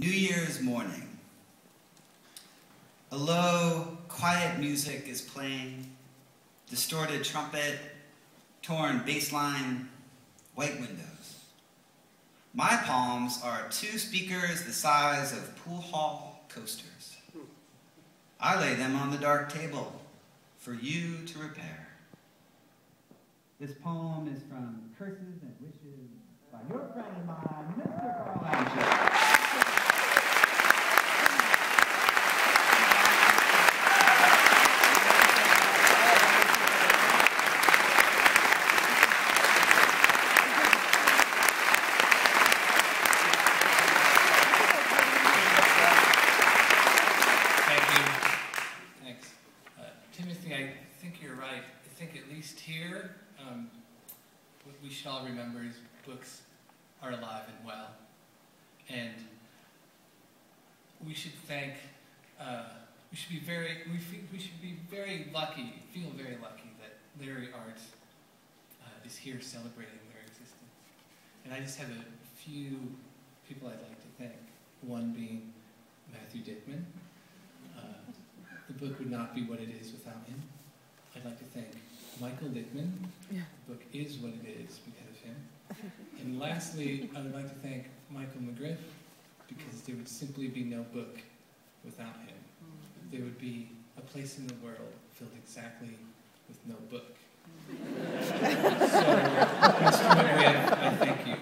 New Year's morning. A low, quiet music is playing, distorted trumpet, torn bass line, white windows. My palms are two speakers the size of pool hall coasters. I lay them on the dark table for you to repair. This poem is from Curses and Wishes by your friend of mine, Mr. Carl Adamshick. Thank you. Thanks. Uh, Timothy, I think you're right. I think at least here, um, what we should all remember is books are alive and well. And we should thank, uh, we should be very, we, we should be very lucky, feel very lucky that literary art uh, is here celebrating their existence. And I just have a few people I'd like to thank. One being Matthew Dickman. The book would not be what it is without him. I'd like to thank Michael Littman. Yeah. The book is what it is because of him. And lastly, I would like to thank Michael McGriff because there would simply be no book without him. There would be a place in the world filled exactly with no book. so, Mr. McGriff, I thank you.